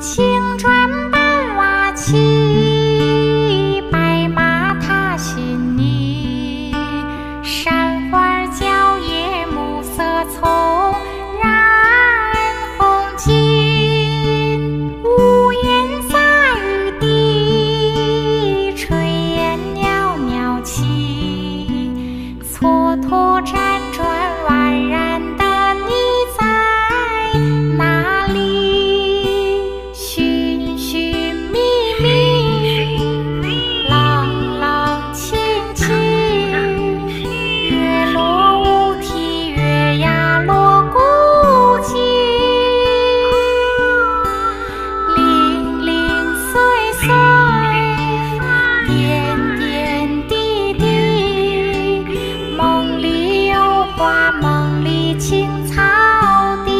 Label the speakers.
Speaker 1: 青砖伴瓦砌，白马踏新泥，山花娇艳，暮色葱染红巾。屋檐洒雨滴，炊烟袅袅起，蹉跎辗点点滴滴，梦里有花，梦里青草地。